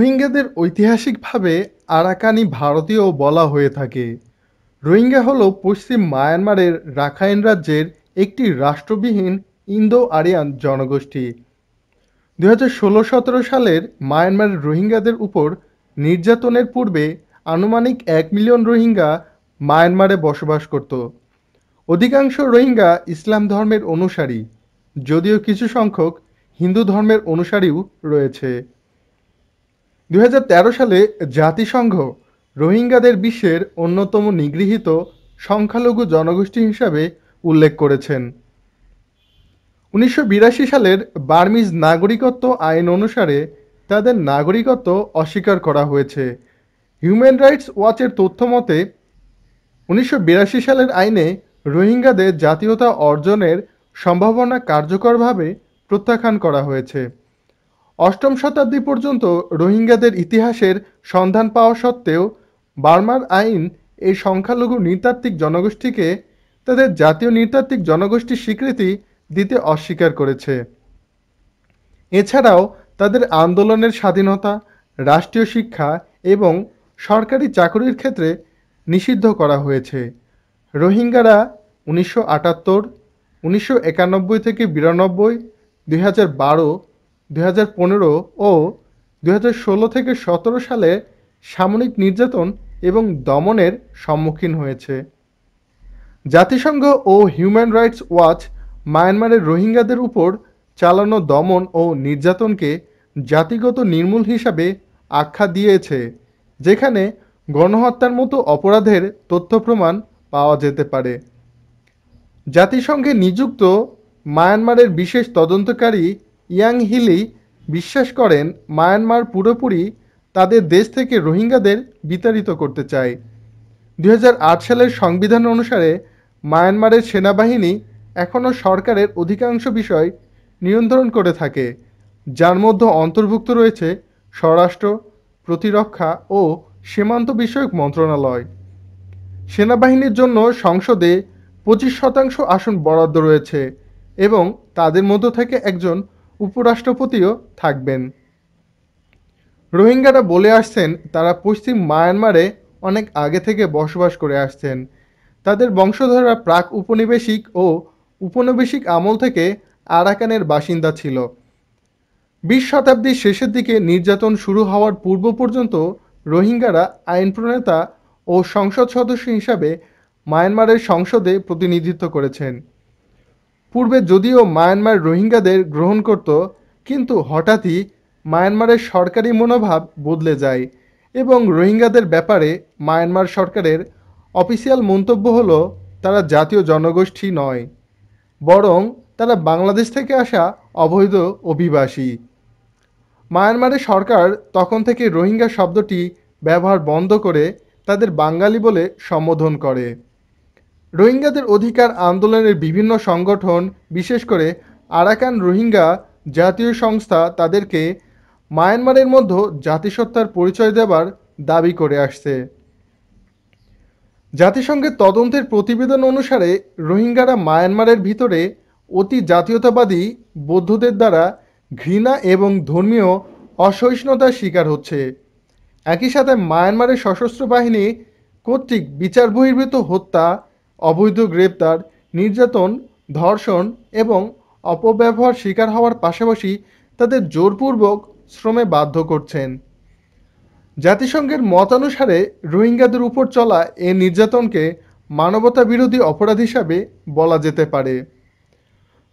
রোহিঙ্গাদের ঐতিহাসিকভাবে আরাকানি ভারতীয় বলা হয়ে থাকে। রোহিঙ্গা হল পশ্চিম মায়ানমারের রাখাইন রাজ্যের একটি রাষ্ট্রবিহীন ইন্দো আরিয়ান জনগোষ্ঠী। দু হাজার ষোলো সতেরো সালের মায়ানমারের রোহিঙ্গাদের উপর নির্যাতনের পূর্বে আনুমানিক এক মিলিয়ন রোহিঙ্গা মায়ানমারে বসবাস করত। অধিকাংশ রোহিঙ্গা ইসলাম ধর্মের অনুসারী, যদিও কিছু সংখ্যক হিন্দু ধর্মের অনুসারীও রয়েছে। দু হাজার তেরো সালে জাতিসংঘ রোহিঙ্গাদের বিশ্বের অন্যতম নিগৃহীত সংখ্যালঘু জনগোষ্ঠী হিসাবে উল্লেখ করেছেন। উনিশশো বিরাশি সালের বার্মিজ নাগরিকত্ব আইন অনুসারে তাদের নাগরিকত্ব অস্বীকার করা হয়েছে। হিউম্যান রাইটস ওয়াচের তথ্য মতে, উনিশশো বিরাশি সালের আইনে রোহিঙ্গাদের জাতীয়তা অর্জনের সম্ভাবনা কার্যকরভাবে প্রত্যাখ্যান করা হয়েছে। অষ্টম শতাব্দী পর্যন্ত রোহিঙ্গাদের ইতিহাসের সন্ধান পাওয়া সত্ত্বেও বার্মার আইন এই সংখ্যালঘু নৃতাত্ত্বিক জনগোষ্ঠীকে তাদের জাতীয় নৃতাত্ত্বিক জনগোষ্ঠীর স্বীকৃতি দিতে অস্বীকার করেছে। এছাড়াও তাদের আন্দোলনের স্বাধীনতা, রাষ্ট্রীয় শিক্ষা এবং সরকারি চাকরির ক্ষেত্রে নিষিদ্ধ করা হয়েছে। রোহিঙ্গারা উনিশশো আটাত্তর, উনিশশো একানব্বই থেকে বিরানব্বই, দুই হাজার বারো দুই হাজার পনেরো ও দুই হাজার ষোলো থেকে সতেরো সালে সামরিক নির্যাতন এবং দমনের সম্মুখীন হয়েছে। জাতিসংঘ ও হিউম্যান রাইটস ওয়াচ মায়ানমারের রোহিঙ্গাদের উপর চালানো দমন ও নির্যাতনকে জাতিগত নির্মূল হিসাবে আখ্যা দিয়েছে, যেখানে গণহত্যার মতো অপরাধের তথ্য প্রমাণ পাওয়া যেতে পারে। জাতিসংঘে নিযুক্ত মায়ানমারের বিশেষ তদন্তকারী ইয়াং হিলি বিশ্বাস করেন মায়ানমার পুরোপুরি তাদের দেশ থেকে রোহিঙ্গাদের বিতাড়িত করতে চায়। দু হাজার আট সালের সংবিধান অনুসারে মায়ানমারের সেনাবাহিনী এখনও সরকারের অধিকাংশ বিষয় নিয়ন্ত্রণ করে থাকে, যার মধ্যে অন্তর্ভুক্ত রয়েছে স্বরাষ্ট্র, প্রতিরক্ষা ও সীমান্ত বিষয়ক মন্ত্রণালয়। সেনাবাহিনীর জন্য সংসদে পঁচিশ শতাংশ আসন বরাদ্দ রয়েছে এবং তাদের মধ্য থেকে একজন উপরাষ্ট্রপতিও থাকবেন। রোহিঙ্গারা বলে আসছেন, তারা পশ্চিম মায়ানমারে অনেক আগে থেকে বসবাস করে আসছেন। তাদের বংশধররা প্রাক উপনিবেশিক ও উপনিবেশিক আমল থেকে আরাকানের বাসিন্দা ছিল। বিশ শতাব্দীর শেষের দিকে নির্যাতন শুরু হওয়ার পূর্ব পর্যন্ত রোহিঙ্গারা আইন প্রণেতা ও সংসদ সদস্য হিসাবে মায়ানমারের সংসদে প্রতিনিধিত্ব করেছেন। পূর্বে যদিও মায়ানমার রোহিঙ্গাদের গ্রহণ করত, কিন্তু হঠাৎই মায়ানমারের সরকারি মনোভাব বদলে যায় এবং রোহিঙ্গাদের ব্যাপারে মায়ানমার সরকারের অফিসিয়াল মন্তব্য হলো, তারা জাতীয় জনগোষ্ঠী নয়, বরং তারা বাংলাদেশ থেকে আসা অবৈধ অভিবাসী। মায়ানমারের সরকার তখন থেকে রোহিঙ্গা শব্দটি ব্যবহার বন্ধ করে তাদের বাঙালি বলে সম্বোধন করে। রোহিঙ্গাদের অধিকার আন্দোলনের বিভিন্ন সংগঠন, বিশেষ করে আরাকান রোহিঙ্গা জাতীয় সংস্থা, তাদেরকে মায়ানমারের মধ্যে জাতিসত্তার পরিচয় দেবার দাবি করে আসছে। জাতিসংঘের তদন্তের প্রতিবেদন অনুসারে রোহিঙ্গারা মায়ানমারের ভিতরে অতি জাতীয়তাবাদী বৌদ্ধদের দ্বারা ঘৃণা এবং ধর্মীয় অসহিষ্ণুতার শিকার হচ্ছে। একই সাথে মায়ানমারের সশস্ত্র বাহিনী কর্তৃক বিচার বহির্ভূত হত্যা অবৈধ গ্রেপ্তার, নির্যাতন, ধর্ষণ এবং অপব্যবহার শিকার হওয়ার পাশাপাশি তাদের জোরপূর্বক শ্রমে বাধ্য করছেন। জাতিসংঘের মতানুসারে রোহিঙ্গাদের উপর চলা এ নির্যাতনকে মানবতা বিরোধী অপরাধ হিসাবে বলা যেতে পারে।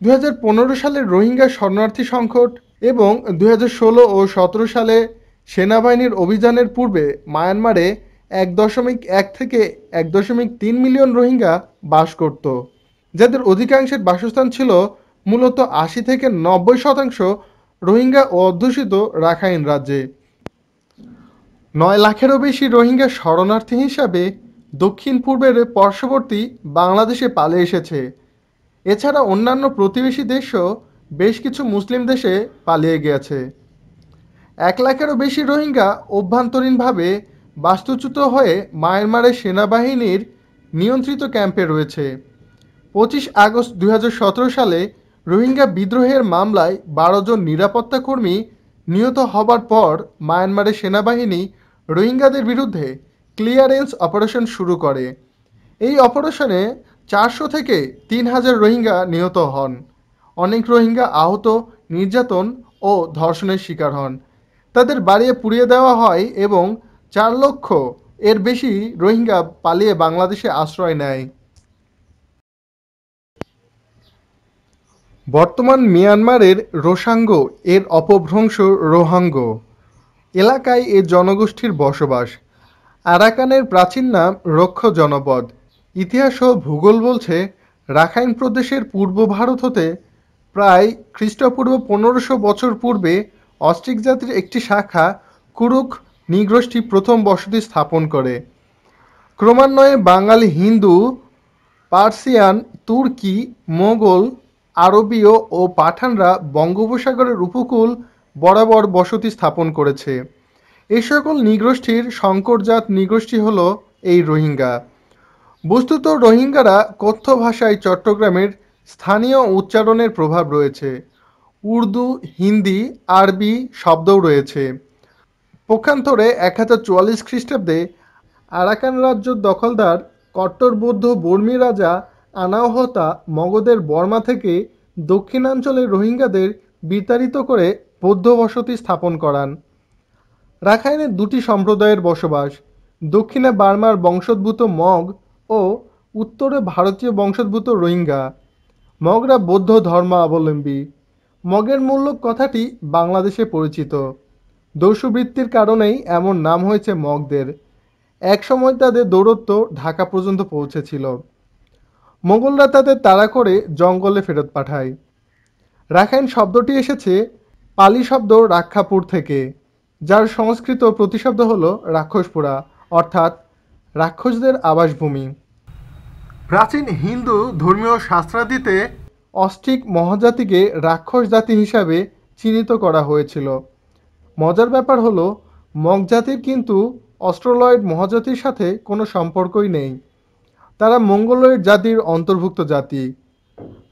দু সালের রোহিঙ্গা শরণার্থী সংকট এবং দু হাজার ষোলো ও সতেরো সালে সেনাবাহিনীর অভিযানের পূর্বে মায়ানমারে এক দশমিক এক থেকে এক দশমিক তিন মিলিয়ন রোহিঙ্গা বাস করত, যাদের অধিকাংশের বাসস্থান ছিল মূলত আশি থেকে নব্বই শতাংশ রোহিঙ্গা ও অধ্যুষিত রাখাইন রাজ্যে। নয় লাখেরও বেশি রোহিঙ্গা শরণার্থী হিসাবে দক্ষিণ পূর্বের পার্শ্ববর্তী বাংলাদেশে পালে এসেছে। এছাড়া অন্যান্য প্রতিবেশী দেশও বেশ কিছু মুসলিম দেশে পালিয়ে গিয়েছে। এক লাখেরও বেশি রোহিঙ্গা অভ্যন্তরীণভাবে বাস্তুচ্যুত হয়ে মায়ানমারের সেনাবাহিনীর নিয়ন্ত্রিত ক্যাম্পে রয়েছে। পঁচিশ আগস্ট দু হাজার সতেরো সালে রোহিঙ্গা বিদ্রোহের মামলায় বারো জন নিরাপত্তা কর্মী নিহত হবার পর মায়ানমারের সেনাবাহিনী রোহিঙ্গাদের বিরুদ্ধে ক্লিয়ারেন্স অপারেশন শুরু করে। এই অপারেশনে চারশো থেকে তিন হাজার রোহিঙ্গা নিহত হন। অনেক রোহিঙ্গা আহত, নির্যাতন ও ধর্ষণের শিকার হন। তাদের বাড়িয়ে পুড়িয়ে দেওয়া হয় এবং চার লক্ষ এর বেশি রোহিঙ্গা পালিয়ে বাংলাদেশে আশ্রয় নেয়। বর্তমান মিয়ানমারের রোসাঙ্গ, এর অপভ্রংশ রোহাঙ্গ। এলাকায় এ জনগোষ্ঠীর বসবাস। আরাকানের প্রাচীন নাম রক্ষ জনপদ। ইতিহাস ও ভূগোল বলছে, রাখাইন প্রদেশের পূর্ব ভারত হতে প্রায় খ্রিস্টপূর্ব পনেরোশো বছর পূর্বে অস্ট্রিক জাতির একটি শাখা কুরুক নিগোষ্ঠী প্রথম বসতি স্থাপন করে। ক্রমান্বয়ে বাঙালি হিন্দু, পার্সিয়ান, তুর্কি, মোগল, আরবীয় ও পাঠানরা বঙ্গোপসাগরের উপকূল বরাবর বসতি স্থাপন করেছে। এই সকল নিগোষ্ঠীর সংকরজাত নিগোষ্ঠী হল এই রোহিঙ্গা। বস্তুত রোহিঙ্গারা কথ্য ভাষায় চট্টগ্রামের স্থানীয় উচ্চারণের প্রভাব রয়েছে। উর্দু, হিন্দি, আরবি শব্দও রয়েছে। পক্ষান্তরে এক হাজার চুয়াল্লিশ খ্রিস্টাব্দে আরাকান রাজ্য দখলদার কট্টর বৌদ্ধ বর্মী রাজা আনাহতা মগধের বর্মা থেকে দক্ষিণাঞ্চলে রোহিঙ্গাদের বিতাড়িত করে বৌদ্ধ বসতি স্থাপন করান। রাখাইনের দুটি সম্প্রদায়ের বসবাস, দক্ষিণে বার্মার বংশোদ্ভূত মগ ও উত্তরে ভারতীয় বংশোদ্ভূত রোহিঙ্গা। মগরা বৌদ্ধ ধর্মাবলম্বী। মগের মূল্য কথাটি বাংলাদেশে পরিচিত। দস্যুবৃত্তির কারণেই এমন নাম হয়েছে মগদের। একসময় তাদের দৌরত্ব ঢাকা পর্যন্ত পৌঁছেছিল। মোগলরা তাদের তাড়া করে জঙ্গলে ফেরত পাঠায়। রাখাইন শব্দটি এসেছে পালি শব্দ রাক্ষাপুর থেকে, যার সংস্কৃত প্রতিশব্দ হল রাক্ষসপুরা, অর্থাৎ রাক্ষসদের আবাসভূমি। প্রাচীন হিন্দু ধর্মীয় শাস্ত্রাদিতে অস্ট্রিক মহাজাতিকে রাক্ষস জাতি হিসাবে চিহ্নিত করা হয়েছিল। মজার ব্যাপার হলো, মগ জাতির কিন্তু অস্ট্রোলয়েড মহাজাতির সাথে কোনো সম্পর্কই নেই। তারা মঙ্গলয়েড জাতির অন্তর্ভুক্ত জাতি।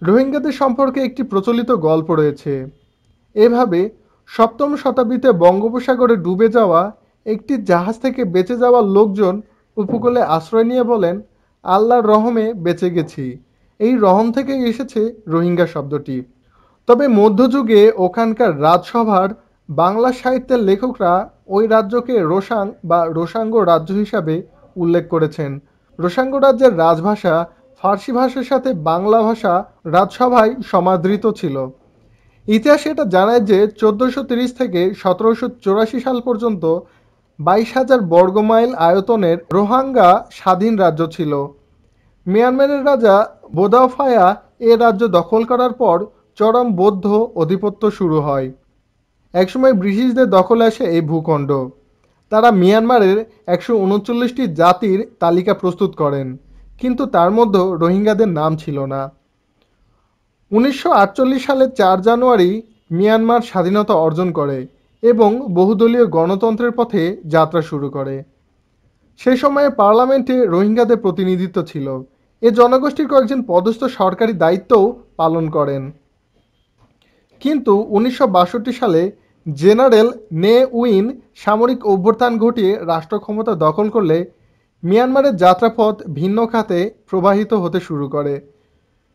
রোহিঙ্গাদের সম্পর্কে একটি প্রচলিত গল্প রয়েছে। এভাবে সপ্তম শতাব্দীতে বঙ্গোপসাগরে ডুবে যাওয়া একটি জাহাজ থেকে বেঁচে যাওয়া লোকজন উপকূলে আশ্রয় নিয়ে বলেন, আল্লাহর রহমে বেঁচে গেছি। এই রহম থেকে এসেছে রোহিঙ্গা শব্দটি। তবে মধ্যযুগে ওখানকার রাজসভার বাংলা সাহিত্যের লেখকরা ওই রাজ্যকে রোসাং বা রোসাঙ্গ রাজ্য হিসাবে উল্লেখ করেছেন। রোসাঙ্গ রাজ্যের রাজভাষা ফার্সি ভাষার সাথে বাংলা ভাষা রাজসভায় সমাদৃত ছিল। ইতিহাসে এটা জানায় যে চোদ্দোশো তিরিশ থেকে সতেরোশো চৌরাশি সাল পর্যন্ত বাইশ হাজার বর্গমাইল আয়তনের রোহাঙ্গা স্বাধীন রাজ্য ছিল। মিয়ানমারের রাজা বোদাফায়া এ রাজ্য দখল করার পর চরম বৌদ্ধ আধিপত্য শুরু হয়। একসময় ব্রিটিশদের দখলে আসে এই ভূখণ্ড। তারা মিয়ানমারের একশো উনচল্লিশটি জাতির তালিকা প্রস্তুত করেন, কিন্তু তার মধ্যে রোহিঙ্গাদের নাম ছিল না। উনিশশো সালের চার জানুয়ারি মিয়ানমার স্বাধীনতা অর্জন করে এবং বহুদলীয় গণতন্ত্রের পথে যাত্রা শুরু করে। সেই সময়ে পার্লামেন্টে রোহিঙ্গাদের প্রতিনিধিত্ব ছিল। এ জনগোষ্ঠীর কয়েকজন পদস্থ সরকারি দায়িত্বও পালন করেন। কিন্তু উনিশশো বাষট্টি সালে জেনারেল নে উইন সামরিক অভ্যুত্থান ঘটিয়ে রাষ্ট্র ক্ষমতা দখল করলে মিয়ানমারের যাত্রাপথ ভিন্ন খাতে প্রবাহিত হতে শুরু করে।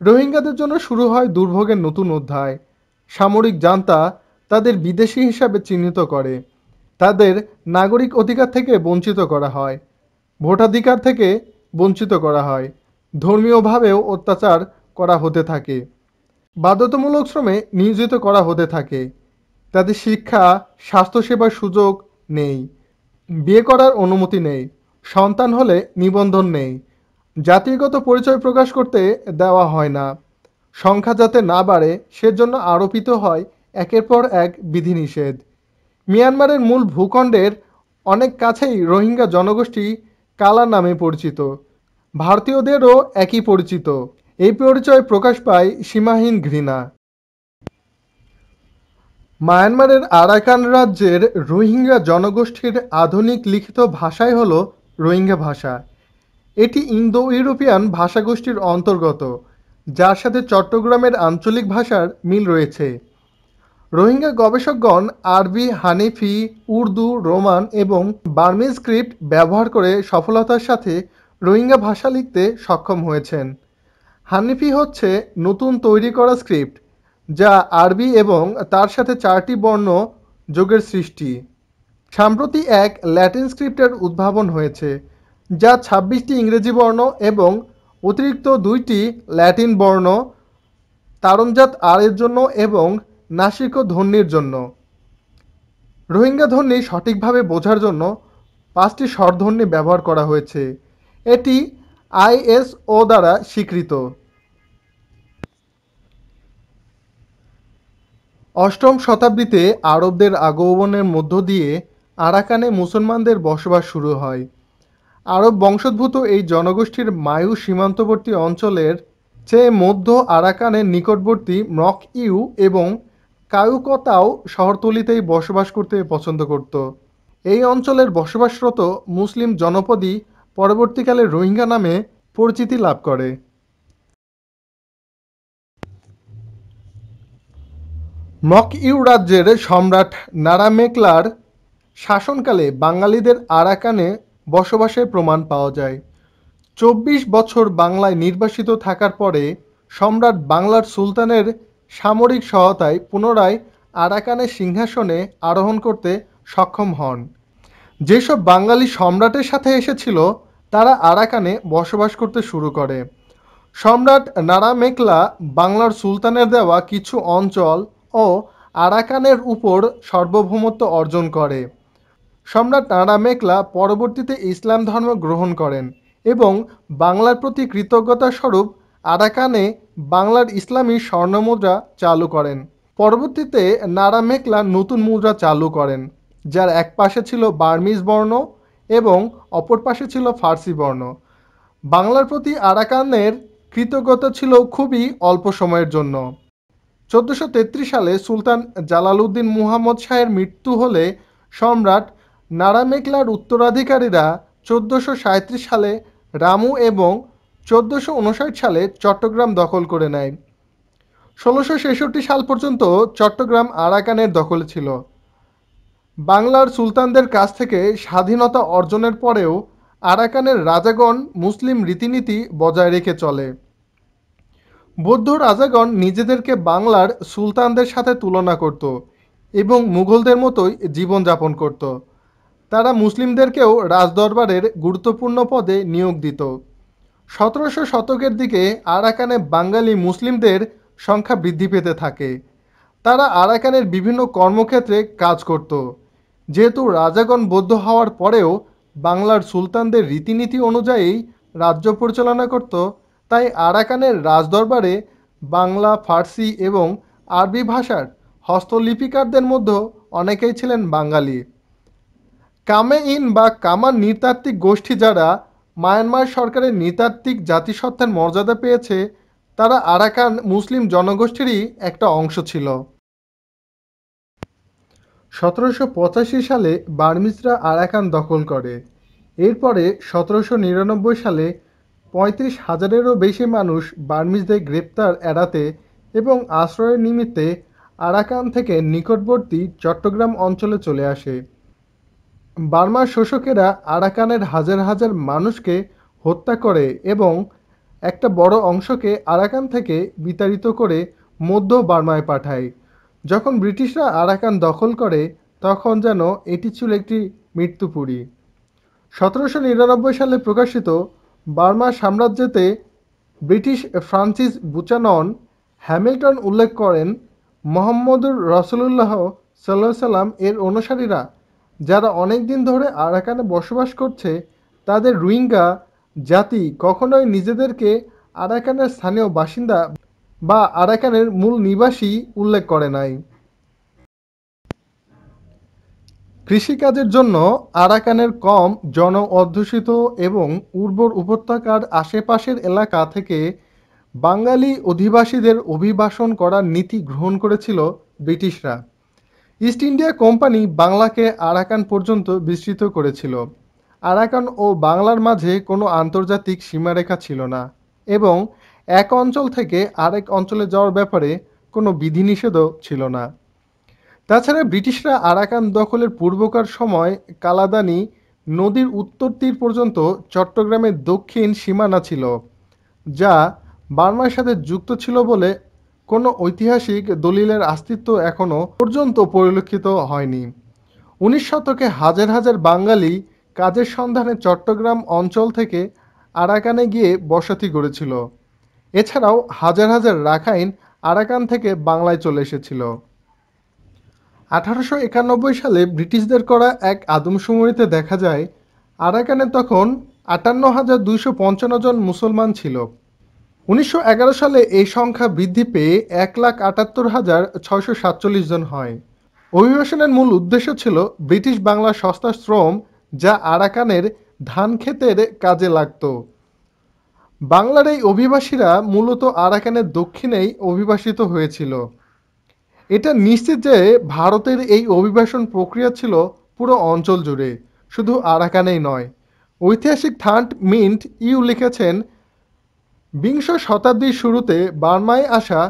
রোহিঙ্গাদের জন্য শুরু হয় দুর্ভোগের নতুন অধ্যায়। সামরিক জান্তা তাদের বিদেশি হিসাবে চিহ্নিত করে। তাদের নাগরিক অধিকার থেকে বঞ্চিত করা হয়। ভোটাধিকার থেকে বঞ্চিত করা হয়। ধর্মীয়ভাবেও অত্যাচার করা হতে থাকে। বাধ্যতামূলক শ্রমে নিয়োজিত করা হতে থাকে। তাদের শিক্ষা, স্বাস্থ্যসেবার সুযোগ নেই, বিয়ে করার অনুমতি নেই, সন্তান হলে নিবন্ধন নেই, জাতিগত পরিচয় প্রকাশ করতে দেওয়া হয় না, সংখ্যা যাতে না বাড়ে সেজন্য আরোপিত হয় একের পর এক বিধিনিষেধ। মিয়ানমারের মূল ভূখণ্ডের অনেক কাছেই রোহিঙ্গা জনগোষ্ঠী কালা নামে পরিচিত। ভারতীয়দেরও একই পরিচিত। এই পরিচয় প্রকাশ পায় সীমাহীন ঘৃণা। মায়ানমারের আরাকান রাজ্যের রোহিঙ্গা জনগোষ্ঠীর আধুনিক লিখিত ভাষাই হল রোহিঙ্গা ভাষা। এটি ইন্দো ইউরোপিয়ান ভাষাগোষ্ঠীর অন্তর্গত, যার সাথে চট্টগ্রামের আঞ্চলিক ভাষার মিল রয়েছে। রোহিঙ্গা গবেষকগণ আরবি, হানিফি, উর্দু, রোমান এবং বার্মিজ স্ক্রিপ্ট ব্যবহার করে সফলতার সাথে রোহিঙ্গা ভাষা লিখতে সক্ষম হয়েছেন। হানিফি হচ্ছে নতুন তৈরি করা স্ক্রিপ্ট। যা আরবি এবং তার সাথে চারটি বর্ণ যোগের সৃষ্টি। সাম্প্রতি এক ল্যাটিন স্ক্রিপ্টের উদ্ভাবন হয়েছে, যা ছাব্বিশটি ইংরেজি বর্ণ এবং অতিরিক্ত দুইটি ল্যাটিন বর্ণ, তারণজাত আর এর জন্য এবং নাসিক ধ্বনির জন্য। রোহিঙ্গা ধ্বনি সঠিকভাবে বোঝার জন্য পাঁচটি স্বরধ্বনি ব্যবহার করা হয়েছে। এটি আইএসও দ্বারা স্বীকৃত। অষ্টম শতাব্দীতে আরবদের আগমনের মধ্য দিয়ে আরাকানে মুসলমানদের বসবাস শুরু হয়। আরব বংশোদ্ভূত এই জনগোষ্ঠীর মায়ু সীমান্তবর্তী অঞ্চলের চেয়ে মধ্য আরাকানের নিকটবর্তী মক ইউ এবং কায়ুকতাও শহরতলিতেই বসবাস করতে পছন্দ করত। এই অঞ্চলের বসবাসরত মুসলিম জনপদই পরবর্তীকালে রোহিঙ্গা নামে পরিচিতি লাভ করে। মক ইউ রাজ্যের সম্রাট নারামেকলার শাসনকালে বাঙালিদের আরাকানে বসবাসের প্রমাণ পাওয়া যায়। চব্বিশ বছর বাংলায় নির্বাসিত থাকার পরে সম্রাট বাংলার সুলতানের সামরিক সহায়তায় পুনরায় আরাকানের সিংহাসনে আরোহণ করতে সক্ষম হন। যেসব বাঙালি সম্রাটের সাথে এসেছিল, তারা আরাকানে বসবাস করতে শুরু করে। সম্রাট নারামেকলা বাংলার সুলতানের দেওয়া কিছু অঞ্চল ও আরাকানের উপর সার্বভৌমত্ব অর্জন করে। সম্রাট নারামেকলা পরবর্তীতে ইসলাম ধর্ম গ্রহণ করেন এবং বাংলার প্রতি কৃতজ্ঞতা স্বরূপ আরাকানে বাংলার ইসলামী স্বর্ণমুদ্রা চালু করেন। পরবর্তীতে নারামেকলা নতুন মুদ্রা চালু করেন, যার এক পাশে ছিল বার্মিজ বর্ণ এবং অপর পাশে ছিল ফার্সি বর্ণ। বাংলার প্রতি আরাকানের কৃতজ্ঞতা ছিল খুবই অল্প সময়ের জন্য। চোদ্দোশো সালে সুলতান জালালউদ্দিন মুহাম্মদ শাহের মৃত্যু হলে সম্রাট নারামেকলার উত্তরাধিকারীরা চোদ্দোশো সালে রামু এবং চোদ্দোশো সালে চট্টগ্রাম দখল করে নেয়। ষোলোশো সাল পর্যন্ত চট্টগ্রাম আরাকানের দখলে ছিল। বাংলার সুলতানদের কাছ থেকে স্বাধীনতা অর্জনের পরেও আরাকানের রাজাগণ মুসলিম রীতিনীতি বজায় রেখে চলে। বৌদ্ধ রাজাগণ নিজেদেরকে বাংলার সুলতানদের সাথে তুলনা করত এবং মুঘলদের মতোই জীবনযাপন করত। তারা মুসলিমদেরকেও রাজদরবারের গুরুত্বপূর্ণ পদে নিয়োগ দিত। সতেরোশো শতকের দিকে আরাকানে বাঙালি মুসলিমদের সংখ্যা বৃদ্ধি পেতে থাকে। তারা আরাকানের বিভিন্ন কর্মক্ষেত্রে কাজ করত। যেহেতু রাজাগণ বৌদ্ধ হওয়ার পরেও বাংলার সুলতানদের রীতিনীতি অনুযায়ী রাজ্য পরিচালনা করত তাই আরাকানের রাজদরবারে বাংলা, ফার্সি এবং আরবি ভাষার হস্তলিপিকারদের মধ্যে অনেকেই ছিলেন বাঙালি। কামে ইন বা কামার নৃতাত্ত্বিক গোষ্ঠী যারা মায়ানমার সরকারের নৃতাত্ত্বিক জাতিসত্ত্বের মর্যাদা পেয়েছে, তারা আরাকান মুসলিম জনগোষ্ঠীরই একটা অংশ ছিল। সতেরোশো পঁচাশি সালে বার্মিজরা আরাকান দখল করে। এরপরে সতেরোশো নিরানব্বই সালে পঁয়ত্রিশ হাজারেরও বেশি মানুষ বার্মিজদের গ্রেপ্তার এড়াতে এবং আশ্রয়ের নিমিত্তে আরাকান থেকে নিকটবর্তী চট্টগ্রাম অঞ্চলে চলে আসে। বার্মার শোষকেরা আরাকানের হাজার হাজার মানুষকে হত্যা করে এবং একটা বড় অংশকে আরাকান থেকে বিতাড়িত করে মধ্য বার্মায় পাঠায়। যখন ব্রিটিশরা আরাকান দখল করে, তখন যেন এটি ছিল একটি মৃত্যুপুরী। সতেরোশো নিরানব্বই সালে প্রকাশিত বার্মা সাম্রাজ্যেতে ব্রিটিশ ফ্রান্সিস বুচানন হ্যামিল্টন উল্লেখ করেন মোহাম্মদুর রসুলুল্লাহ সাল্লাহ সাল্লাম এর অনুসারীরা, যারা অনেক দিন ধরে আরাকানে বসবাস করছে, তাদের রোহিঙ্গা জাতি কখনোই নিজেদেরকে আরাকানের স্থানীয় বাসিন্দা বা আরাকানের মূল নিবাসী উল্লেখ করে নাই। কৃষিকাজের জন্য আরাকানের কম জন অধ্যুষিত এবং উর্বর উপত্যকার আশেপাশের এলাকা থেকে বাঙালি অধিবাসীদের অভিবাসন করার নীতি গ্রহণ করেছিল ব্রিটিশরা। ইস্ট ইন্ডিয়া কোম্পানি বাংলাকে আরাকান পর্যন্ত বিস্তৃত করেছিল। আরাকান ও বাংলার মাঝে কোনো আন্তর্জাতিক সীমারেখা ছিল না এবং এক অঞ্চল থেকে আরেক অঞ্চলে যাওয়ার ব্যাপারে কোনো বিধিনিষেধও ছিল না। তাছাড়া ব্রিটিশরা আরাকান দখলের পূর্বকার সময় কালাদানি নদীর উত্তর তীর পর্যন্ত চট্টগ্রামের দক্ষিণ সীমানা ছিল, যা বার্মার সাথে যুক্ত ছিল বলে কোনো ঐতিহাসিক দলিলের অস্তিত্ব এখনও পর্যন্ত পরিলক্ষিত হয়নি। উনিশ শতকে হাজার হাজার বাঙালি কাজের সন্ধানে চট্টগ্রাম অঞ্চল থেকে আরাকানে গিয়ে বসতি গড়েছিল। এছাড়াও হাজার হাজার রাখাইন আরাকান থেকে বাংলায় চলে এসেছিল। আঠারোশো একানব্বই সালে ব্রিটিশদের করা এক আদমশুমারিতে দেখা যায়, আরাকানে তখন আটান্ন হাজার দুইশো পঞ্চান্ন জন মুসলমান ছিল। উনিশশো এগারো সালে এই সংখ্যা বৃদ্ধি পেয়ে এক লাখ আটাত্তর হাজার ছয়শো সাতচল্লিশ জন হয়। অভিবাসনের মূল উদ্দেশ্য ছিল ব্রিটিশ বাংলার সস্তা শ্রম, যা আরাকানের ধান ক্ষেতের কাজে লাগত। বাংলার এই অভিবাসীরা মূলত আরাকানের দক্ষিণেই অভিবাসিত হয়েছিল। এটা নিশ্চিত যে ভারতের এই অভিবাসন প্রক্রিয়া ছিল পুরো অঞ্চল জুড়ে, শুধু আরাকানেই নয়। ঐতিহাসিক থান্ট মিন্ট ইউ লিখেছেন, বিংশ শতাব্দীর শুরুতে বার্মায় আসা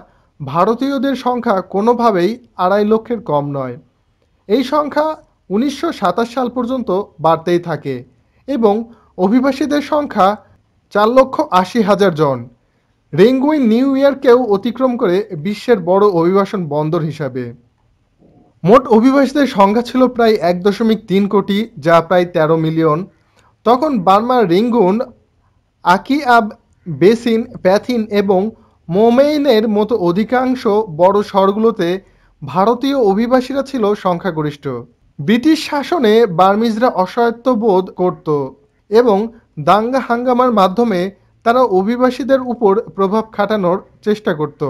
ভারতীয়দের সংখ্যা কোনোভাবেই আড়াই লক্ষের কম নয়। এই সংখ্যা উনিশশো সাতাশ সাল পর্যন্ত বাড়তেই থাকে এবং অভিবাসীদের সংখ্যা চার লক্ষ আশি হাজার জন। রেঙ্গুইন নিউ ইয়র্কেও অতিক্রম করে বিশ্বের বড় অভিবাসন বন্দর হিসাবে। মোট অভিবাসীদের সংখ্যা ছিল প্রায় এক দশমিক তিন কোটি, যা প্রায় তেরো মিলিয়ন। তখন বার্মার রেঙ্গুন, আকিআব, বেসিন, প্যাথিন এবং মোমেইনের মতো অধিকাংশ বড় শহরগুলোতে ভারতীয় অভিবাসীরা ছিল সংখ্যাগরিষ্ঠ। ব্রিটিশ শাসনে বার্মিজরা অসহায়ত্ব বোধ করত এবং দাঙ্গা হাঙ্গামার মাধ্যমে তারা অভিবাসীদের উপর প্রভাব খাটানোর চেষ্টা করত।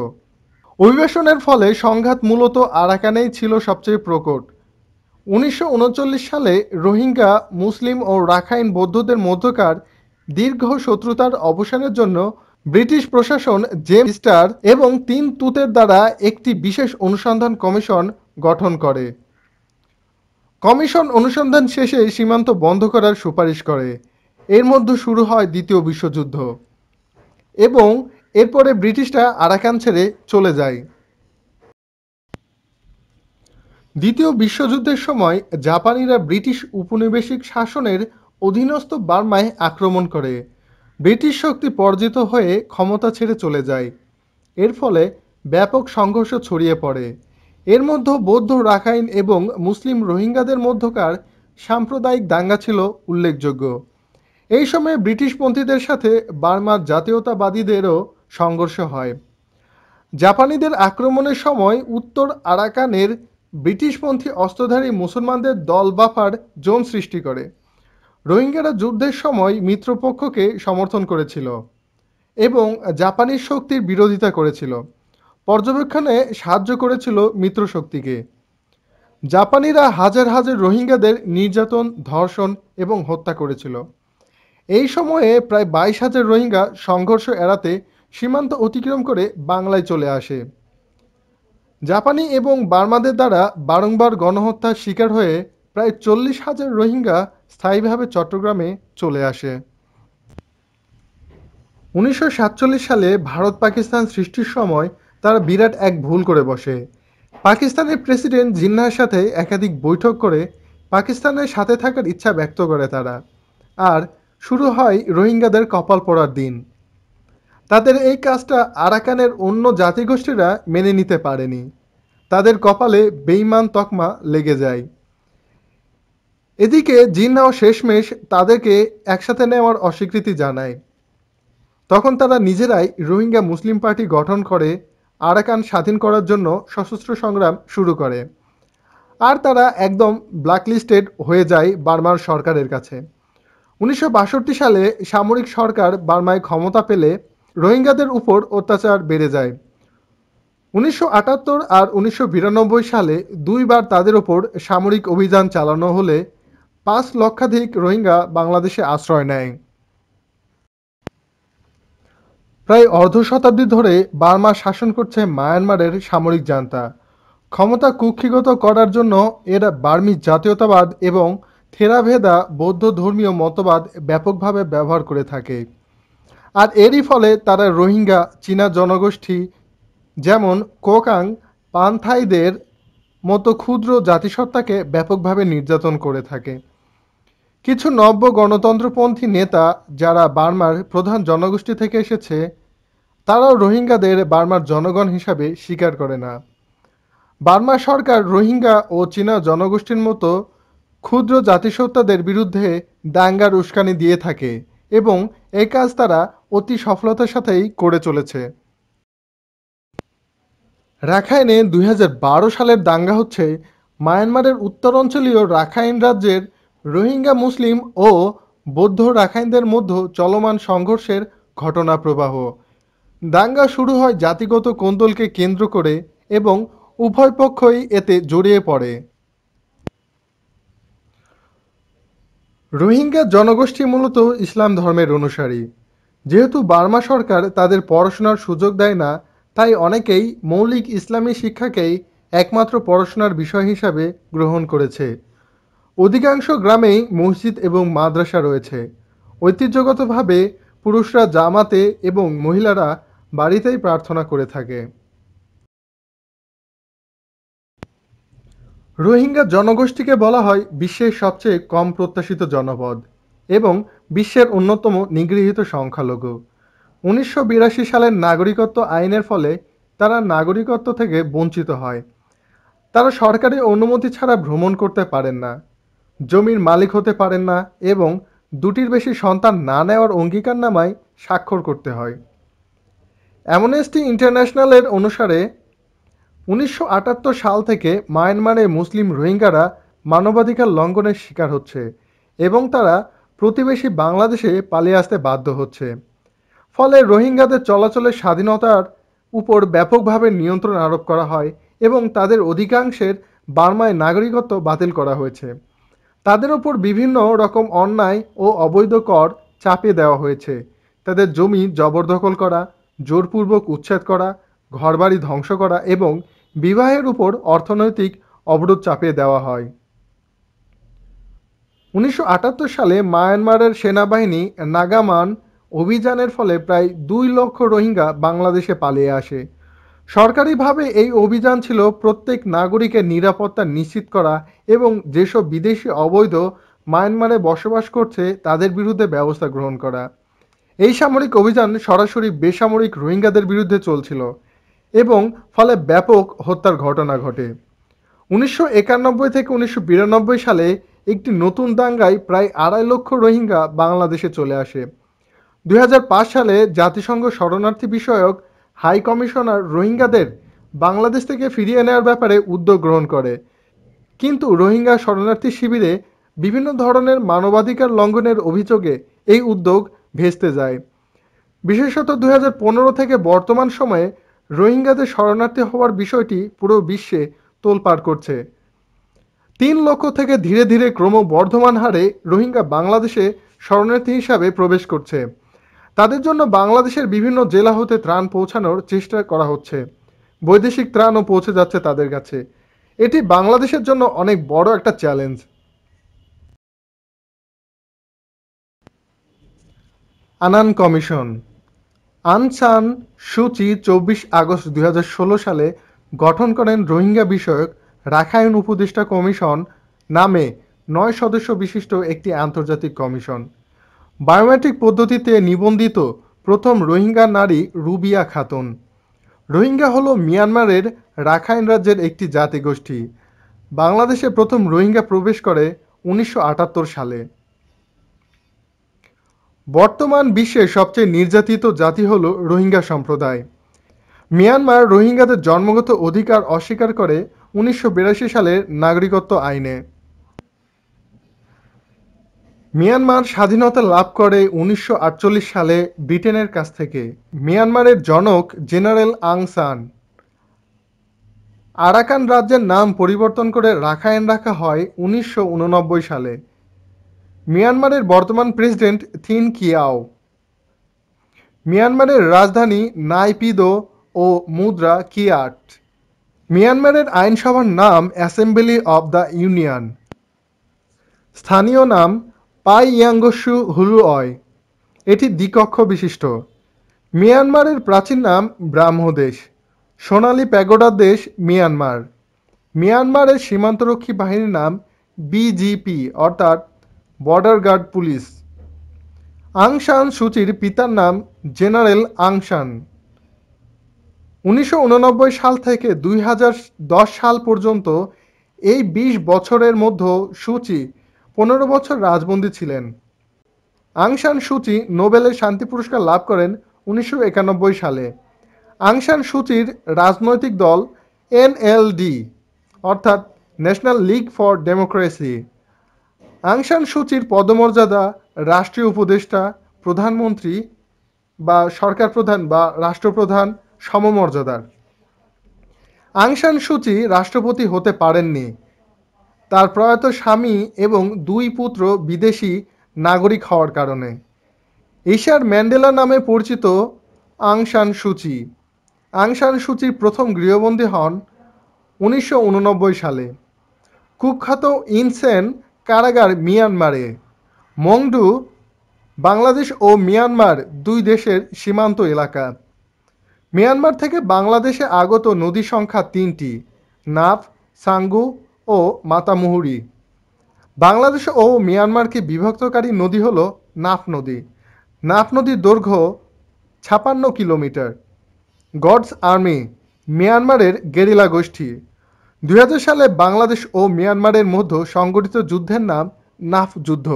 অভিবাসনের ফলে সংঘাত মূলত আরাকানেই ছিল সবচেয়ে প্রকট। উনিশশো উনচল্লিশ সালে রোহিঙ্গা, মুসলিম ও রাখাইন বৌদ্ধদের মধ্যকার দীর্ঘ শত্রুতার অবসানের জন্য ব্রিটিশ প্রশাসন জেম স্টার এবং তিন তুতের দ্বারা একটি বিশেষ অনুসন্ধান কমিশন গঠন করে। কমিশন অনুসন্ধান শেষে সীমান্ত বন্ধ করার সুপারিশ করে। এর মধ্যে শুরু হয় দ্বিতীয় বিশ্বযুদ্ধ এবং এরপরে ব্রিটিশরা আরাকান ছেড়ে চলে যায়। দ্বিতীয় বিশ্বযুদ্ধের সময় জাপানিরা ব্রিটিশ উপনিবেশিক শাসনের অধীনস্থ বার্মায় আক্রমণ করে। ব্রিটিশ শক্তি পর্জিত হয়ে ক্ষমতা ছেড়ে চলে যায়। এর ফলে ব্যাপক সংঘর্ষ ছড়িয়ে পড়ে। এর মধ্যে বৌদ্ধ রাখাইন এবং মুসলিম রোহিঙ্গাদের মধ্যকার সাম্প্রদায়িক দাঙ্গা ছিল উল্লেখযোগ্য। এই সময়ে ব্রিটিশপন্থীদের সাথে বার্মার জাতীয়তাবাদীদেরও সংঘর্ষ হয়। জাপানিদের আক্রমণের সময় উত্তর আরাকানের ব্রিটিশপন্থী অস্ত্রধারী মুসলমানদের দল বাফার জোন সৃষ্টি করে। রোহিঙ্গারা যুদ্ধের সময় মিত্রপক্ষকে সমর্থন করেছিল এবং জাপানি শক্তির বিরোধিতা করেছিল। পর্যবেক্ষণে সাহায্য করেছিল মিত্রশক্তিকে। জাপানিরা হাজার হাজার রোহিঙ্গাদের নির্যাতন, ধর্ষণ এবং হত্যা করেছিল। এই সময়ে প্রায় বাইশ হাজার রোহিঙ্গা সংঘর্ষ এড়াতে সীমান্ত অতিক্রম করে বাংলায় চলে আসে। জাপানি এবং বার্মাদের দ্বারা বারংবার গণহত্যার শিকার হয়ে প্রায় চল্লিশ হাজার রোহিঙ্গা স্থায়ীভাবে চট্টগ্রামে চলে আসে। উনিশশো সাতচল্লিশ সালে ভারত পাকিস্তান সৃষ্টির সময় তারা বিরাট এক ভুল করে বসে। পাকিস্তানের প্রেসিডেন্ট জিন্নার সাথে একাধিক বৈঠক করে পাকিস্তানের সাথে থাকার ইচ্ছা ব্যক্ত করে তারা। আর শুরু হয় রোহিঙ্গাদের কপাল পড়ার দিন। তাদের এই কাজটা আরাকানের অন্য জাতিগোষ্ঠীরা মেনে নিতে পারেনি। তাদের কপালে বেইমান তকমা লেগে যায়। এদিকে জিন্না ও শেষমেশ তাদেরকে একসাথে নেওয়ার অস্বীকৃতি জানায়। তখন তারা নিজেরাই রোহিঙ্গা মুসলিম পার্টি গঠন করে আরাকান স্বাধীন করার জন্য সশস্ত্র সংগ্রাম শুরু করে। আর তারা একদম ব্ল্যাকলিস্টেড হয়ে যায় বার্মার সরকারের কাছে। উনিশশো বাষট্টি সালে সামরিক সরকার বার্মায় ক্ষমতা পেলে রোহিঙ্গাদের উপর অত্যাচার বেড়ে যায়। উনিশশো আটাত্তর আর উনিশশো বিরানব্বই সালে দুইবার তাদের ওপর সামরিক অভিযান চালানো হলে পাঁচ লক্ষাধিক রোহিঙ্গা বাংলাদেশে আশ্রয় নেয়। প্রায় অর্ধ শতাব্দী ধরে বার্মা শাসন করছে মায়ানমারের সামরিক জান্তা। ক্ষমতা কুক্ষিগত করার জন্য এরা বার্মি জাতীয়তাবাদ এবং থেরাভেদা বৌদ্ধ ধর্মীয় মতবাদ ব্যাপকভাবে ব্যবহার করে থাকে। আর এরই ফলে তারা রোহিঙ্গা, চীনা জনগোষ্ঠী যেমন কোকাং, পান্থাইদের মতো ক্ষুদ্র জাতিসত্তাকে ব্যাপকভাবে নির্যাতন করে থাকে। কিছু নব্য গণতন্ত্রপন্থী নেতা যারা বার্মার প্রধান জনগোষ্ঠী থেকে এসেছে, তারাও রোহিঙ্গাদের বার্মার জনগণ হিসাবে স্বীকার করে না। বার্মা সরকার রোহিঙ্গা ও চীনা জনগোষ্ঠীর মতো ক্ষুদ্র জাতিসত্তাদের বিরুদ্ধে দাঙ্গার উস্কানি দিয়ে থাকে এবং এই কাজ তারা অতি সফলতার সাথেই করে চলেছে। রাখাইনে দুই হাজার বারো সালের দাঙ্গা হচ্ছে মায়ানমারের উত্তরাঞ্চলীয় রাখাইন রাজ্যের রোহিঙ্গা মুসলিম ও বৌদ্ধ রাখাইনদের মধ্যে চলমান সংঘর্ষের ঘটনা প্রবাহ। দাঙ্গা শুরু হয় জাতিগত কোন্দলকে কেন্দ্র করে এবং উভয় পক্ষই এতে জড়িয়ে পড়ে। রোহিঙ্গা জনগোষ্ঠী মূলত ইসলাম ধর্মের অনুসারী। যেহেতু বার্মা সরকার তাদের পড়াশোনার সুযোগ দেয় না, তাই অনেকেই মৌলিক ইসলামী শিক্ষাকেই একমাত্র পড়াশোনার বিষয় হিসাবে গ্রহণ করেছে। অধিকাংশ গ্রামেই মসজিদ এবং মাদ্রাসা রয়েছে। ঐতিহ্যগতভাবে পুরুষরা জামাতে এবং মহিলারা বাড়িতেই প্রার্থনা করে থাকে। রোহিঙ্গা জনগোষ্ঠীকে বলা হয় বিশ্বের সবচেয়ে কম প্রত্যাশিত জনপদ এবং বিশ্বের অন্যতম নিগৃহীত সংখ্যালঘু। উনিশশো বিরাশি সালের নাগরিকত্ব আইনের ফলে তারা নাগরিকত্ব থেকে বঞ্চিত হয়। তারা সরকারি অনুমতি ছাড়া ভ্রমণ করতে পারেন না, জমির মালিক হতে পারেন না এবং দুটির বেশি সন্তান না নেওয়ার অঙ্গীকারনামায় স্বাক্ষর করতে হয়। অ্যামনেস্টি ইন্টারন্যাশনালের অনুসারে উনিশশো আটাত্তর সাল থেকে মায়ানমারে মুসলিম রোহিঙ্গারা মানবাধিকার লঙ্ঘনের শিকার হচ্ছে এবং তারা প্রতিবেশী বাংলাদেশে পালিয়ে আসতে বাধ্য হচ্ছে। ফলে রোহিঙ্গাদের চলাচলের স্বাধীনতার উপর ব্যাপকভাবে নিয়ন্ত্রণ আরোপ করা হয় এবং তাদের অধিকাংশের বার্মায় নাগরিকত্ব বাতিল করা হয়েছে। তাদের ওপর বিভিন্ন রকম অন্যায় ও অবৈধ কর চাপিয়ে দেওয়া হয়েছে। তাদের জমি জবরদখল করা, জোরপূর্বক উচ্ছেদ করা, ঘরবাড়ি ধ্বংস করা এবং বিবাহের উপর অর্থনৈতিক অবরোধ চাপিয়ে দেওয়া হয়। উনিশশো আটাত্তর সালে মায়ানমারের সেনাবাহিনী নাগামান অভিযানের ফলে প্রায় দুই লক্ষ রোহিঙ্গা বাংলাদেশে পালিয়ে আসে। সরকারিভাবে এই অভিযান ছিল প্রত্যেক নাগরিকের নিরাপত্তা নিশ্চিত করা এবং যেসব বিদেশি অবৈধ মায়ানমারে বসবাস করছে তাদের বিরুদ্ধে ব্যবস্থা গ্রহণ করা। এই সামরিক অভিযান সরাসরি বেসামরিক রোহিঙ্গাদের বিরুদ্ধে চলছিল। এবং ফলে ব্যাপক হত্যার ঘটনা ঘটে। উনিশশো একানব্বই থেকে উনিশশো বিরানব্বই সালে একটি নতুন দাঙ্গায় প্রায় আড়াই লক্ষ রোহিঙ্গা বাংলাদেশে চলে আসে। দুই হাজার পাঁচ সালে জাতিসংঘ শরণার্থী বিষয়ক হাই কমিশনার রোহিঙ্গাদের বাংলাদেশ থেকে ফিরিয়ে নেওয়ার ব্যাপারে উদ্যোগ গ্রহণ করে। কিন্তু রোহিঙ্গা শরণার্থী শিবিরে বিভিন্ন ধরনের মানবাধিকার লঙ্ঘনের অভিযোগে এই উদ্যোগ ভেস্তে যায়। বিশেষত দুই হাজার পনেরো থেকে বর্তমান সময়ে রোহিঙ্গাদের শরণার্থী হওয়ার বিষয়টি পুরো বিশ্বে তোলপাড় করছে। তিন লক্ষ থেকে ধীরে ধীরে ক্রমবর্ধমান হারে রোহিঙ্গা বাংলাদেশে শরণার্থী হিসাবে প্রবেশ করছে। তাদের জন্য বাংলাদেশের বিভিন্ন জেলা হতে ত্রাণ পৌঁছানোর চেষ্টা করা হচ্ছে। বৈদেশিক ত্রাণও পৌঁছে যাচ্ছে তাদের কাছে। এটি বাংলাদেশের জন্য অনেক বড় একটা challenge. Annan commission Aung San Suu Kyi চব্বিশ আগস্ট দু হাজার ষোলো সালে গঠন করেন রোহিঙ্গা বিষয়ক রাখায়ন উপদেষ্টা কমিশন নামে নয় সদস্য বিশিষ্ট একটি আন্তর্জাতিক কমিশন। বায়োমেট্রিক পদ্ধতিতে নিবন্ধিত প্রথম রোহিঙ্গা নারী রুবিয়া খাতুন। রোহিঙ্গা হল মিয়ানমারের রাখাইন রাজ্যের একটি জাতিগোষ্ঠী। বাংলাদেশে প্রথম রোহিঙ্গা প্রবেশ করে উনিশশো আটাত্তর সালে। বর্তমান বিশ্বের সবচেয়ে নির্যাতিত জাতি হল রোহিঙ্গা সম্প্রদায়। মিয়ানমার রোহিঙ্গাদের জন্মগত অধিকার অস্বীকার করে উনিশশো বিরাশি সালের নাগরিকত্ব আইনে। মিয়ানমার স্বাধীনতা লাভ করে উনিশশো আটচল্লিশ সালে ব্রিটেনের কাছ থেকে। মিয়ানমারের জনক জেনারেল আং সান। আরাকান রাজ্যের নাম পরিবর্তন করে রাখাইন রাখা হয় উনিশশো উননব্বই সালে। মিয়ানমারের বর্তমান প্রেসিডেন্ট থিন কিয়াও। মিয়ানমারের রাজধানী নাইপিদো ও মুদ্রা কিয়াট। মিয়ানমারের আইনসভার নাম অ্যাসেম্বলি অব দ্য ইউনিয়ন। স্থানীয় নাম পাই ইয়াঙ্গসু হুলুঅয় এটি দ্বিকক্ষ বিশিষ্ট। মিয়ানমারের প্রাচীন নাম ব্রাহ্মদেশ সোনালী প্যাগোডা দেশ মিয়ানমার। মিয়ানমারের সীমান্তরক্ষী বাহিনীর নাম বিজিপি, অর্থাৎ বর্ডার গার্ড পুলিশ আং সান সুচির পিতার নাম জেনারেল আং সান উনিশশো সাল থেকে দুই হাজার দশ সাল পর্যন্ত এই ২০ বছরের মধ্যে সুচি পনেরো বছর রাজবন্দী ছিলেন। আং সান সুচি নোবেলের শান্তি পুরস্কার লাভ করেন উনিশশো একানব্বই সালে। আং সান সুচির রাজনৈতিক দল এনএলডি অর্থাৎ ন্যাশনাল লিগ ফর ডেমোক্রেসি আং সূচির পদমর্যাদা, রাষ্ট্রীয় উপদেষ্টা, প্রধানমন্ত্রী বা সরকার প্রধান বা রাষ্ট্রপ্রধান সমমর্যাদার। আং সূচি রাষ্ট্রপতি হতে পারেননি। তার প্রয়াত স্বামী এবং দুই পুত্র বিদেশি নাগরিক হওয়ার কারণে। এশিয়ার ম্যান্ডেলা নামে পরিচিত আং সূচি। সুচি সূচির প্রথম গৃহবন্দী হন উনিশশো উননব্বই সালে। কুখ্যাত ইনসেন কারাগার মিয়ানমারে। মংডু, বাংলাদেশ ও মিয়ানমার দুই দেশের সীমান্ত এলাকা। মিয়ানমার থেকে বাংলাদেশে আগত নদী সংখ্যা তিনটি, নাফ, সাঙ্গু ও মাতামুহুরি। বাংলাদেশ ও মিয়ানমারকে বিভক্তকারী নদী হল নাফ নদী। নাফ নদীর দৈর্ঘ্য ছাপান্ন কিলোমিটার। গডস আর্মি, মিয়ানমারের গেরিলা গোষ্ঠী। দুই হাজার সালে বাংলাদেশ ও মিয়ানমারের মধ্যে সংগঠিত যুদ্ধের নাম নাফ যুদ্ধ।